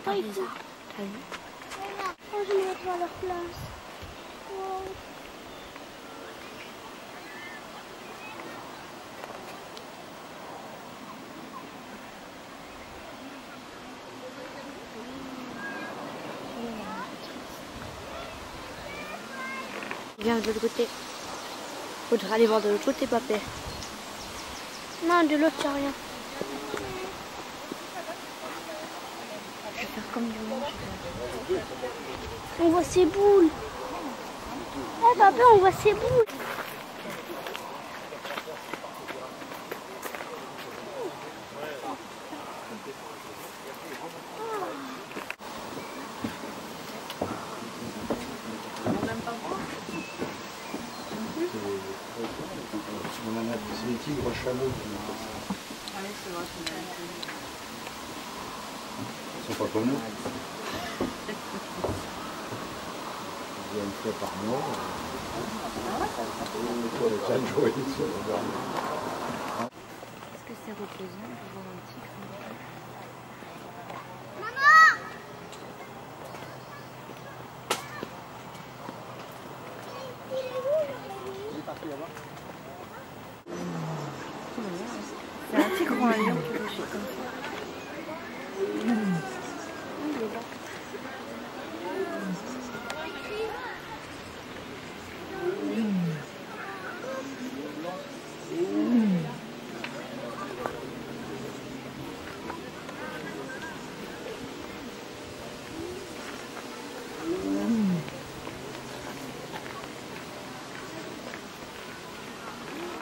Attends, il faut. T'as vu Oh, je me mettre à leur place. Oh. Viens de l'autre côté. Faudra aller voir de l'autre côté, papé. Non, de l'autre, rien. Je vais faire comme du monde. On voit ses boules. Eh, papa, on voit ses boules. On en a, c'est les tigres chameaux qui Ils sont pas comme nous. Une fois par mois. Est-ce que c'est reposant de voir un tigre C'est un tigre ou un lion qui comme ça. Il est là.